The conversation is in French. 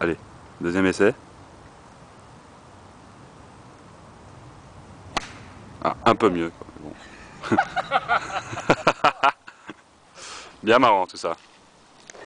Allez, deuxième essai. Ah, un peu mieux. Bon. Bien marrant tout ça.